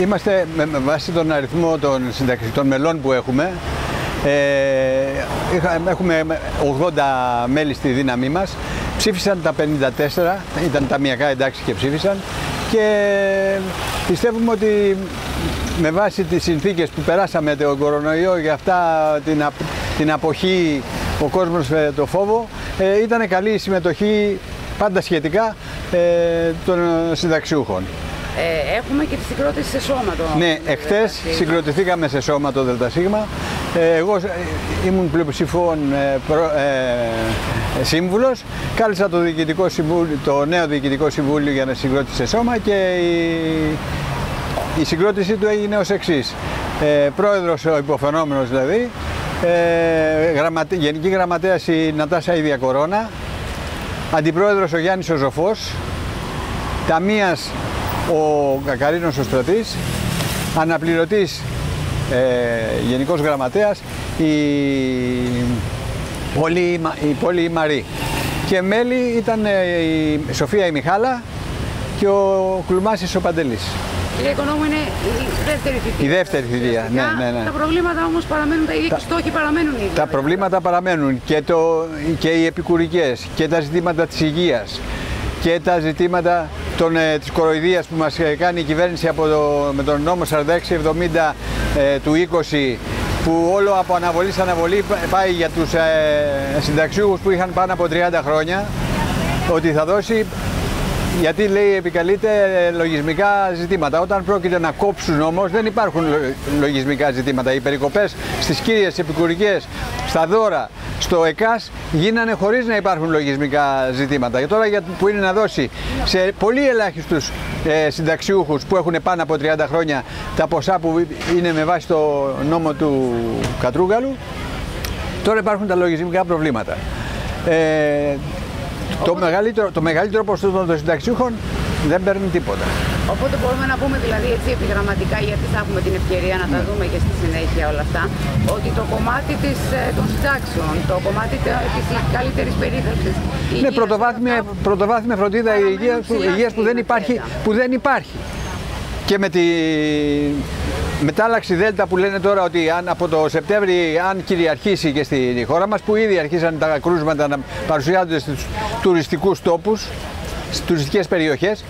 είμαστε με, με βάση τον αριθμό των, συνταξιτών μελών που έχουμε. Ε, είχα- έχουμε 80 μέλη στη δύναμή μας. Ψήφισαν τα 54, ήταν ταμιακά εντάξει και ψήφισαν. Και πιστεύουμε ότι με βάση τις συνθήκες που περάσαμε τον κορονοϊό για αυτά την, απ- την αποχή ο κόσμος ε, το φόβο ε, ήταν καλή η συμμετοχή πάντα σχετικά ε, των συνταξιούχων. Ε, έχουμε και τη συγκρότηση σε σώμα το Ναι, εχθές συγκροτηθήκαμε σε σώμα το ΔΣ. Ε, εγώ ε, ήμουν πλειοψηφών ε, προ- ε, σύμβουλος. Κάλεσα το, διοικητικό συμβούλιο, το νέο Διοικητικό Συμβούλιο για να συγκρότησε σε σώμα και η, η συγκρότησή του έγινε ως εξής. Ε, πρόεδρος ο υποφαινόμενος δηλαδή, ε, γραμματε- Γενική Γραμματέας η Νατάσα Ίδια Κορώνα, Αντιπρόεδρος ο Γιάννης ο Ζωφός, Ταμείας ο Κακαρίνος ο Στρατής, αναπληρωτής ε, Γενικός Γραμματέας η Πόλη, η Πόλη η Μαρή. Και μέλη ήταν ε, η Σοφία η Μιχάλα και ο Κλουμάσης ο Παντελής. Κύριε Οικονόμου, είναι η δεύτερη θητεία. Η δεύτερη θητεία, ναι, Ουσιαστικά, ναι, ναι. Τα προβλήματα όμως παραμένουν τα ίδια και οι στόχοι παραμένουν οι ίδιοι. Τα προβλήματα παραμένουν και, το, και οι επικουρικές και τα ζητήματα της υγείας και τα ζητήματα των, ε, της κοροϊδίας που μας ε, κάνει η κυβέρνηση από το, με τον νόμο 4670 ε, του 20 που όλο από αναβολή σε αναβολή πα- πάει για τους ε, συνταξιούχους που είχαν πάνω από 30 χρόνια ότι θα δώσει γιατί λέει επικαλείται ε, λογισμικά ζητήματα. Όταν πρόκειται να κόψουν όμως δεν υπάρχουν λο- λογισμικά ζητήματα. Οι περικοπές στις κύριες επικουρικές, στα δώρα, στο ΕΚΑΣ γίνανε χωρίς να υπάρχουν λογισμικά ζητήματα. Και τώρα για, που είναι να δώσει σε πολύ ελάχιστους ε, συνταξιούχους που έχουν πάνω από 30 χρόνια τα ποσά που είναι με βάση το νόμο του Κατρούγκαλου, τώρα υπάρχουν τα λογισμικά προβλήματα. Ε, το, μεγαλύτερο, το μεγαλύτερο ποσοστό των συνταξιούχων δεν παίρνει τίποτα. Οπότε μπορούμε να πούμε δηλαδή έτσι επιγραμματικά, γιατί θα έχουμε την ευκαιρία να τα Ναι. δούμε και στη συνέχεια όλα αυτά, ότι το κομμάτι της, ε, των συντάξεων, το κομμάτι τε- της καλύτερης περίθαλψης, Είναι υγείας, πρωτοβάθμια, όλα αυτά, πρωτοβάθμια φροντίδα παραμένουν υγείας που, ψηλά υγείας που, δεν στην υπάρχει, ατζέντα. που δεν υπάρχει. Και με τη μετάλλαξη Δέλτα που λένε τώρα ότι αν από το Σεπτέμβρη αν κυριαρχήσει και στη χώρα μας που ήδη αρχίσαν τα κρούσματα να παρουσιάζονται στους τουριστικούς τόπους, στις τουριστικές περιοχές,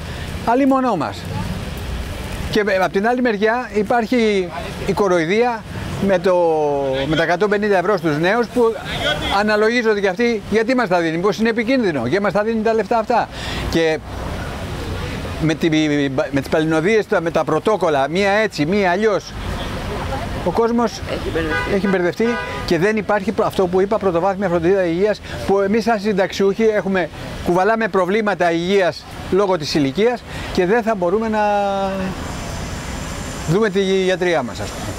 αλλή μονό μας. Και από την άλλη μεριά υπάρχει η κοροϊδία με, το, με τα 150 ευρώ στους νέους που αναλογίζονται και αυτοί γιατί μας τα δίνει, πως είναι επικίνδυνο και μας τα δίνει τα λεφτά αυτά. Και με, τη, με τις παλινοδίες, με τα πρωτόκολλα, μία έτσι, μία αλλιώς, ο κόσμος Έχει μπερδευτεί. έχει μπερδευτεί και δεν υπάρχει προ- αυτό που είπα πρωτοβάθμια φροντίδα υγείας που εμείς σαν συνταξιούχοι έχουμε, κουβαλάμε προβλήματα υγείας λόγω της ηλικίας και δεν θα μπορούμε να δούμε τη γιατριά μας ας πούμε.